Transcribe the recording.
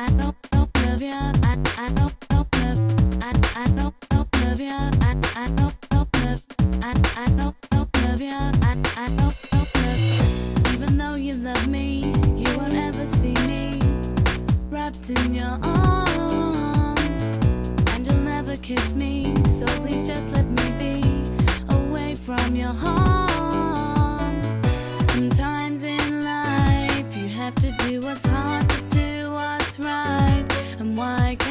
I, don't pleve I life you